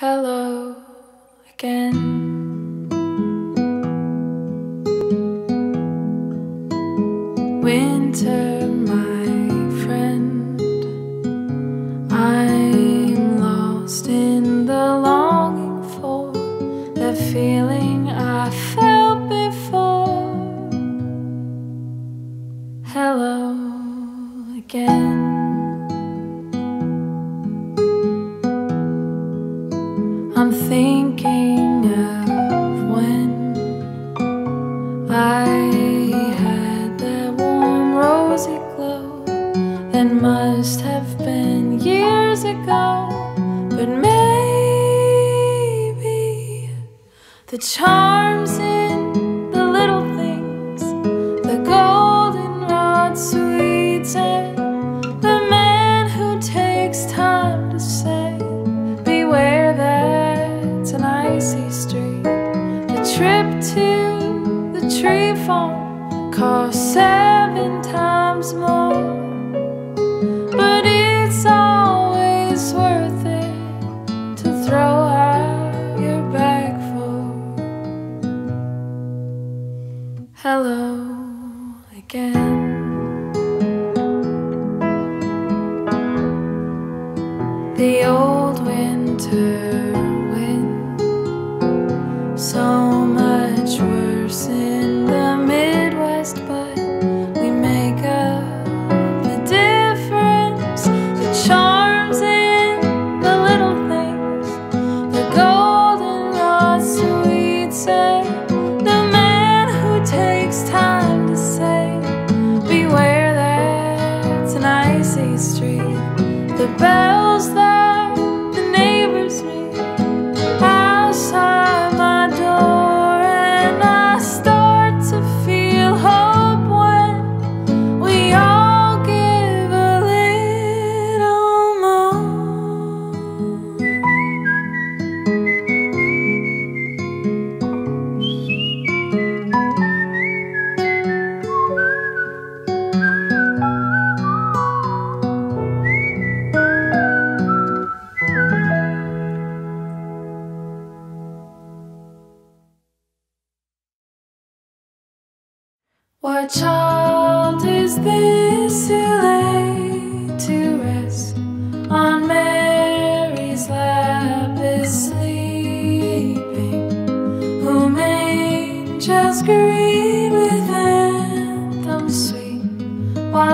Hello again. Winter, my friend, I'm lost in the longing for the feeling I felt before. Hello again. Think. Everything. it.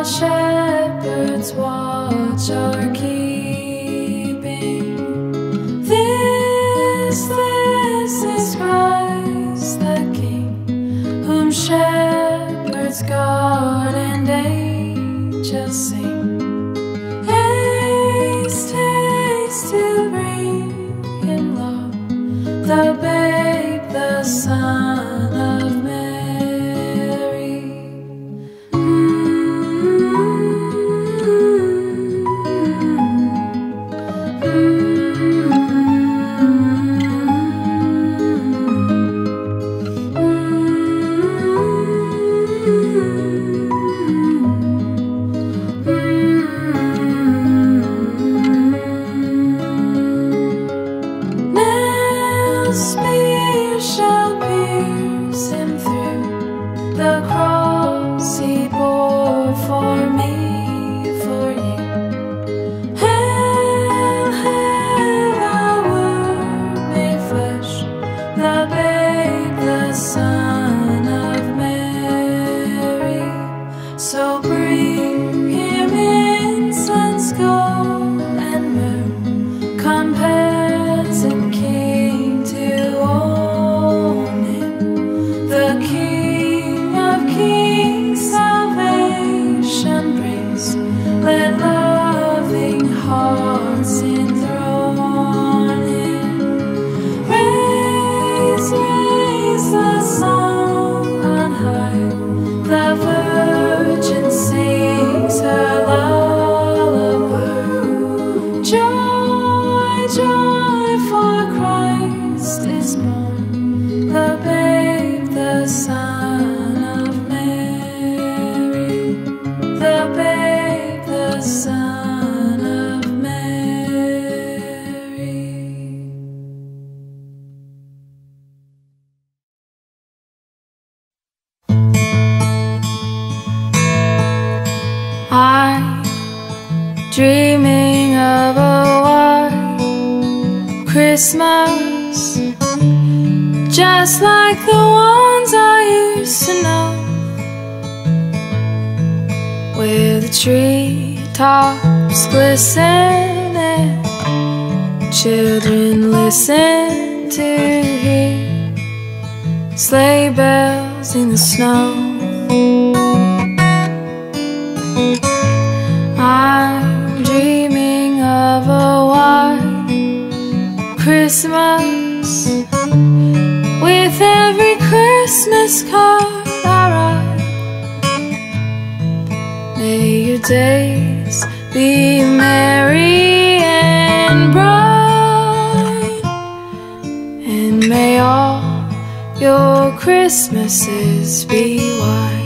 shepherd's watch are keeping. This, this is Christ the King, whom shepherds guard and angels sing. Haste, haste to bring in love the babe, the son. Like the ones I used to know, where the tree tops glisten and children listen to hear sleigh bells in the snow. I'm dreaming of a white Christmas Christmas card I write. May your days be merry and bright, and may all your Christmases be white.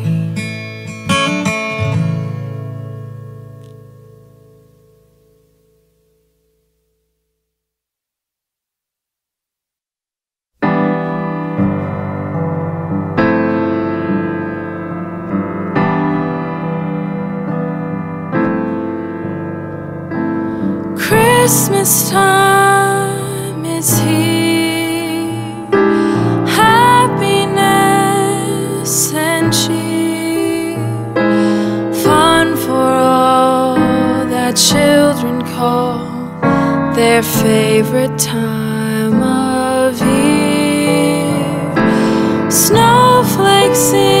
Christmas time is here. Happiness and cheer. Fun for all that children call their favorite time of year. Snowflakes in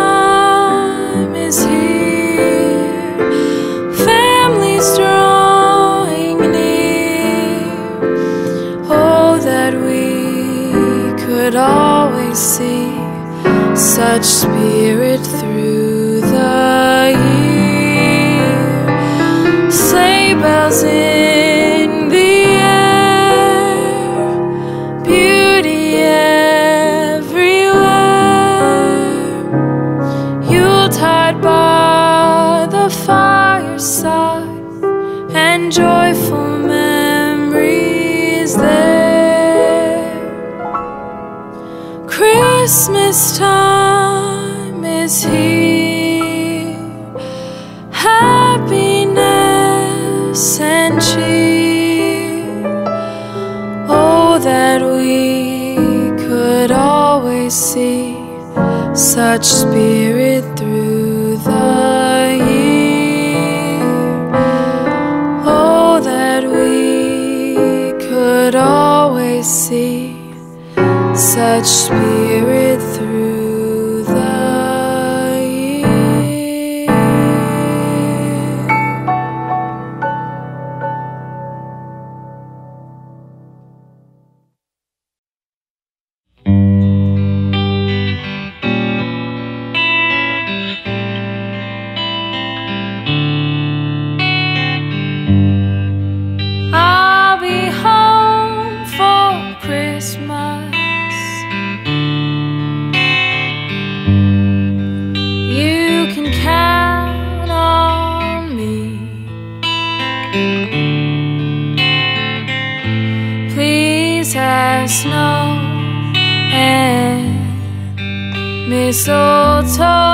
such spirit through the year. Oh, that we could always see such spirit mistletoe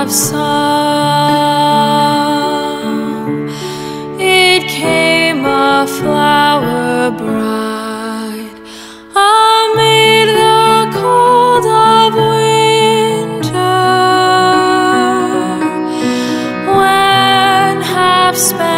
have song, It came a flower bright amid the cold of winter when half spent.